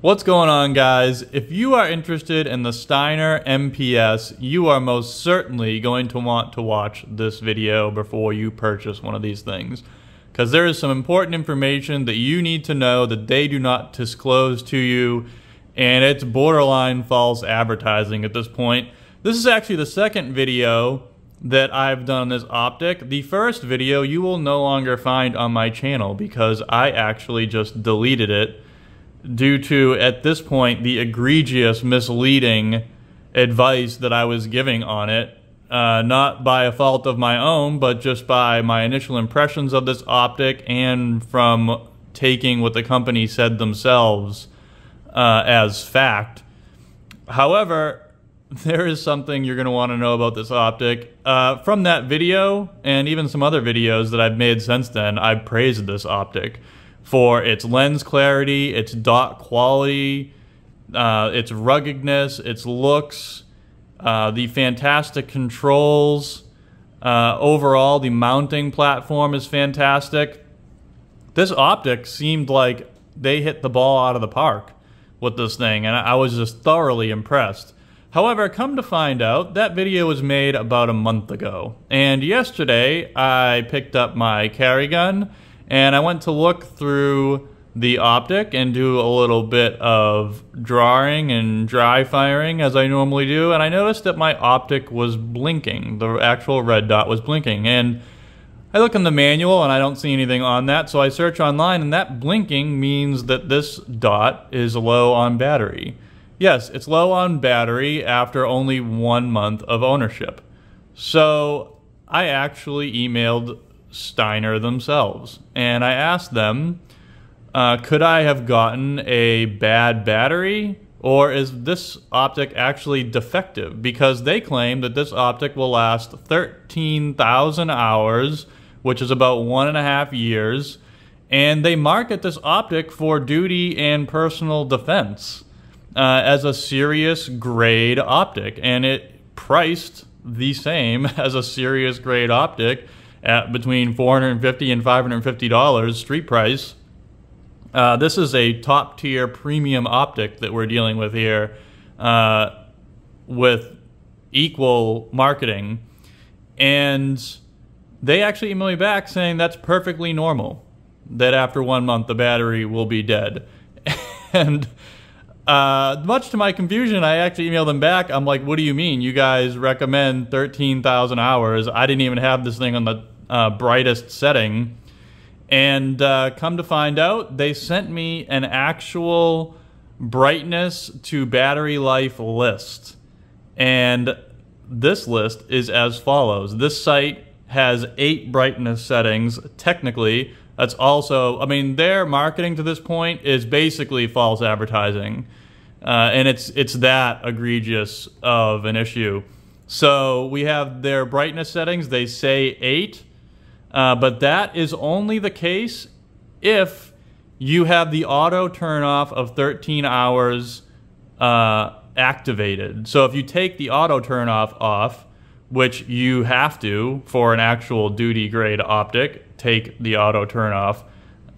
What's going on guys? If you are interested in the Steiner MPS, you are most certainly going to want to watch this video before you purchase one of these things. Because there is some important information that you need to know that they do not disclose to you, and it's borderline false advertising at this point. This is actually the second video that I've done on this optic. The first video you will no longer find on my channel because I actually just deleted it due to, at this point, the egregious misleading advice that I was giving on it. Uh, not by a fault of my own, but just by my initial impressions of this optic and from taking what the company said themselves uh, as fact. However, there is something you're going to want to know about this optic. Uh, from that video, and even some other videos that I've made since then, I've praised this optic for its lens clarity, its dot quality, uh, its ruggedness, its looks, uh, the fantastic controls. Uh, overall, the mounting platform is fantastic. This optic seemed like they hit the ball out of the park with this thing, and I was just thoroughly impressed. However, come to find out, that video was made about a month ago. And yesterday, I picked up my carry gun and I went to look through the optic and do a little bit of drawing and dry firing as I normally do, and I noticed that my optic was blinking. The actual red dot was blinking, and I look in the manual and I don't see anything on that, so I search online, and that blinking means that this dot is low on battery. Yes, it's low on battery after only one month of ownership. So I actually emailed Steiner themselves. And I asked them, uh, could I have gotten a bad battery? Or is this optic actually defective? Because they claim that this optic will last 13,000 hours, which is about one and a half years. And they market this optic for duty and personal defense uh, as a serious grade optic. And it priced the same as a serious grade optic at between 450 and 550 dollars street price. Uh, this is a top tier premium optic that we're dealing with here, uh, with equal marketing, and they actually emailed me back saying that's perfectly normal. That after one month the battery will be dead, and. Uh, much to my confusion, I actually emailed them back. I'm like, what do you mean? You guys recommend 13,000 hours. I didn't even have this thing on the uh, brightest setting. And uh, come to find out, they sent me an actual brightness to battery life list. And this list is as follows. This sight has eight brightness settings. Technically, that's also, I mean, their marketing to this point is basically false advertising. Uh, and it's it's that egregious of an issue. So we have their brightness settings. They say eight, uh, but that is only the case if you have the auto turn off of 13 hours uh, activated. So if you take the auto turn off off, which you have to for an actual duty grade optic, take the auto turn off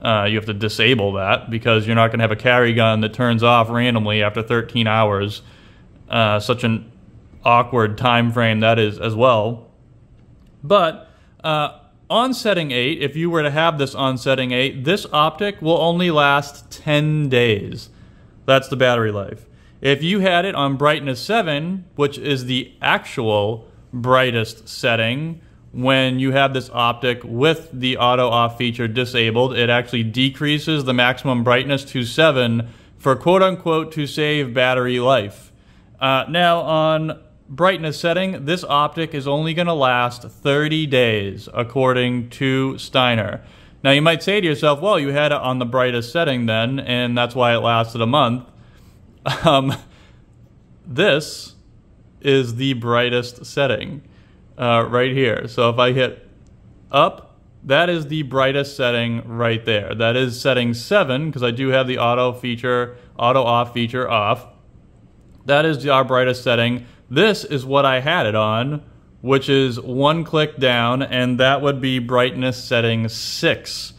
uh, you have to disable that because you're not going to have a carry gun that turns off randomly after 13 hours. Uh, such an awkward time frame that is as well. But uh, on setting 8, if you were to have this on setting 8, this optic will only last 10 days. That's the battery life. If you had it on brightness 7, which is the actual brightest setting, when you have this optic with the auto off feature disabled, it actually decreases the maximum brightness to 7 for quote unquote to save battery life. Uh, now, on brightness setting, this optic is only going to last 30 days, according to Steiner. Now, you might say to yourself, well, you had it on the brightest setting then, and that's why it lasted a month. Um, this is the brightest setting uh, right here. So if I hit up, that is the brightest setting right there. That is setting 7 because I do have the auto feature, auto off feature off. That is our brightest setting. This is what I had it on, which is one click down, and that would be brightness setting 6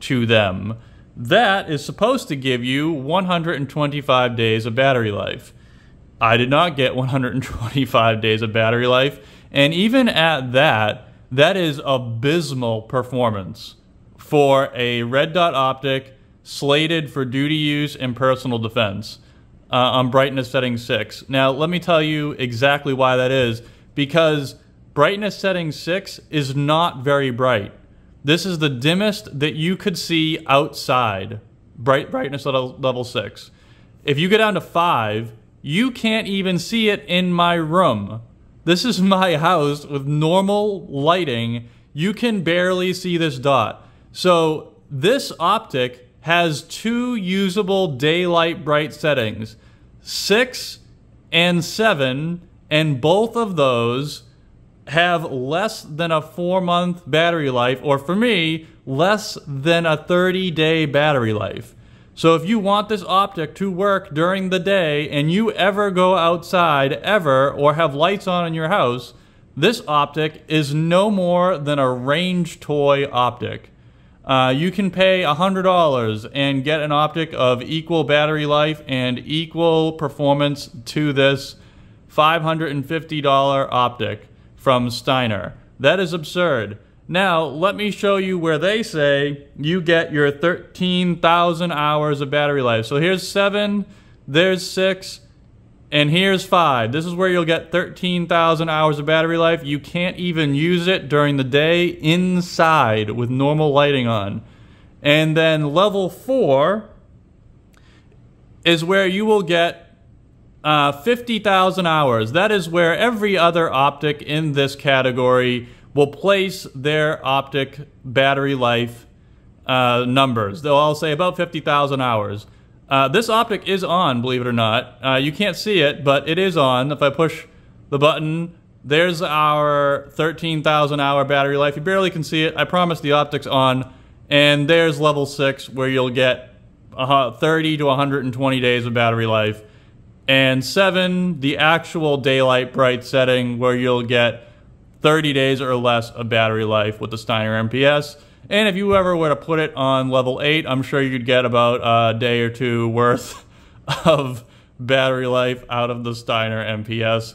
to them. that is supposed to give you 125 days of battery life. I did not get 125 days of battery life, and even at that, that is abysmal performance for a red dot optic slated for duty use and personal defense uh, on brightness setting 6. Now, let me tell you exactly why that is. Because brightness setting 6 is not very bright. This is the dimmest that you could see outside, bright brightness level, level 6. If you go down to 5, you can't even see it in my room. This is my house with normal lighting. You can barely see this dot. So this optic has two usable daylight bright settings, 6 and 7, and both of those have less than a 4 month battery life, or for me, less than a 30 day battery life. So if you want this optic to work during the day and you ever go outside ever or have lights on in your house, this optic is no more than a range toy optic. Uh, you can pay $100 and get an optic of equal battery life and equal performance to this $550 optic from Steiner. That is absurd. Now, let me show you where they say you get your 13,000 hours of battery life. So here's seven, there's six, and here's five. This is where you'll get 13,000 hours of battery life. You can't even use it during the day inside with normal lighting on. And then level four is where you will get uh, 50,000 hours. That is where every other optic in this category will place their optic battery life uh, numbers. They'll all say about 50,000 hours. Uh, this optic is on, believe it or not. Uh, you can't see it, but it is on. If I push the button, there's our 13,000 hour battery life. You barely can see it. I promise the optic's on. And there's level 6 where you'll get 30 to 120 days of battery life. And 7, the actual daylight bright setting where you'll get 30 days or less of battery life with the Steiner MPS. And if you ever were to put it on level 8, I'm sure you'd get about a day or two worth of battery life out of the Steiner MPS.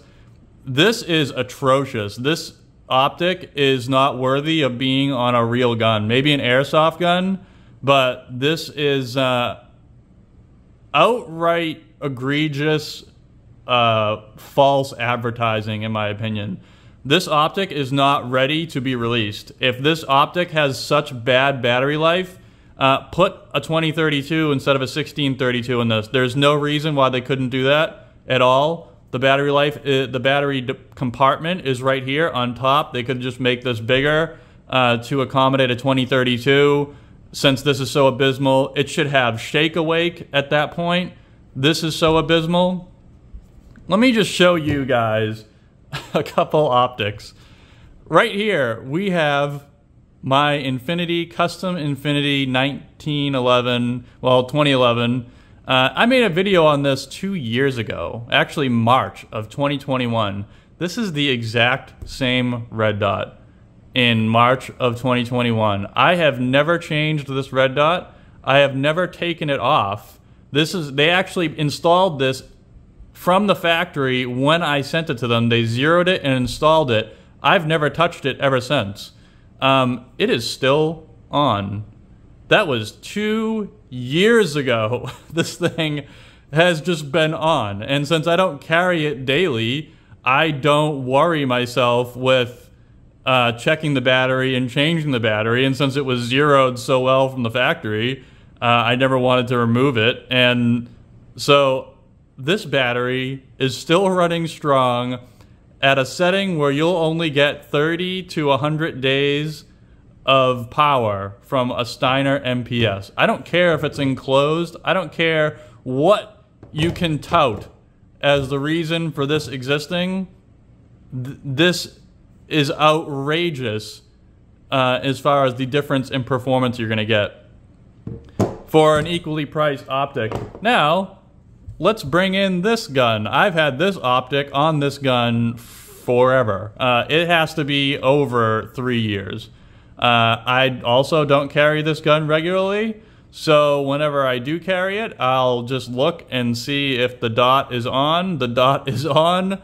This is atrocious. This optic is not worthy of being on a real gun. Maybe an airsoft gun, but this is uh, outright egregious uh, false advertising, in my opinion. This optic is not ready to be released. If this optic has such bad battery life, uh, put a 2032 instead of a 1632 in this. There's no reason why they couldn't do that at all. The battery life, uh, the battery compartment is right here on top. They could just make this bigger uh, to accommodate a 2032. Since this is so abysmal, it should have shake awake at that point. This is so abysmal. Let me just show you guys a couple optics. Right here, we have my Infinity, custom Infinity 1911, well, 2011. Uh, I made a video on this two years ago, actually March of 2021. This is the exact same red dot in March of 2021. I have never changed this red dot. I have never taken it off. This is they actually installed this from the factory when I sent it to them. They zeroed it and installed it. I've never touched it ever since. Um, it is still on. That was two years ago. this thing has just been on. And since I don't carry it daily, I don't worry myself with uh, checking the battery and changing the battery. And since it was zeroed so well from the factory, uh, I never wanted to remove it. And so this battery is still running strong at a setting where you'll only get 30 to 100 days of power from a Steiner MPS. I don't care if it's enclosed. I don't care what you can tout as the reason for this existing. Th this is outrageous uh, as far as the difference in performance you're going to get for an equally priced optic. Now, let's bring in this gun. I've had this optic on this gun forever. Uh, it has to be over three years. Uh, I also don't carry this gun regularly, So whenever I do carry it, I'll just look and see if the dot is on. The dot is on.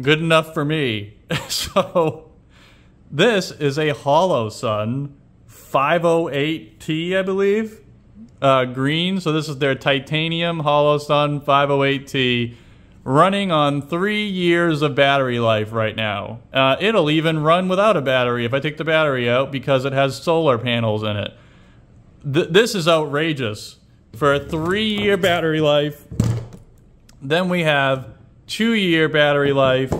Good enough for me. so this is a Holosun 508T, I believe. Uh, green. So this is their titanium Holosun 508T running on three years of battery life right now. Uh, it'll even run without a battery if I take the battery out because it has solar panels in it. Th this is outrageous. For a three year battery life, then we have two year battery life,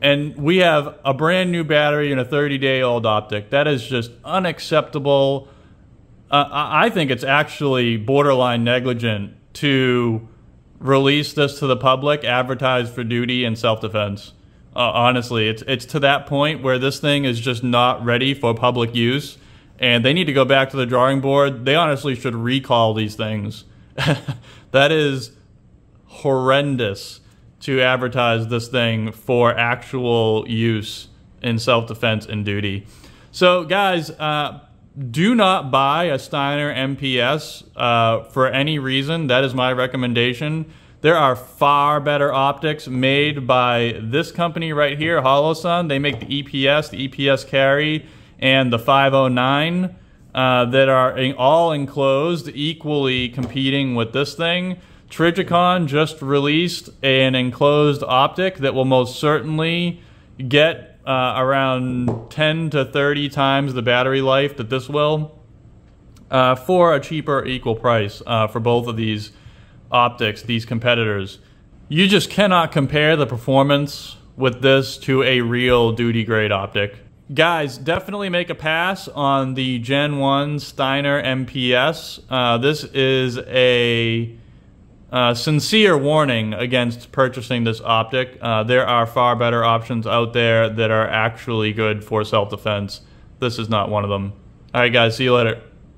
and we have a brand new battery and a 30 day old optic. That is just unacceptable. Uh, I think it's actually borderline negligent to release this to the public, advertise for duty and self defense. Uh, honestly, it's it's to that point where this thing is just not ready for public use, and they need to go back to the drawing board. They honestly should recall these things. that is horrendous to advertise this thing for actual use in self defense and duty. So, guys, uh, do not buy a Steiner MPS uh, for any reason. That is my recommendation. There are far better optics made by this company right here, Holosun. They make the EPS, the EPS carry, and the 509 uh, that are all enclosed, equally competing with this thing. Trijicon just released an enclosed optic that will most certainly get uh, around 10 to 30 times the battery life that this will uh, for a cheaper equal price uh, for both of these optics, these competitors. You just cannot compare the performance with this to a real duty grade optic. Guys, definitely make a pass on the Gen 1 Steiner MPS. Uh, this is a uh, sincere warning against purchasing this optic. Uh, there are far better options out there that are actually good for self defense. This is not one of them. All right, guys, see you later.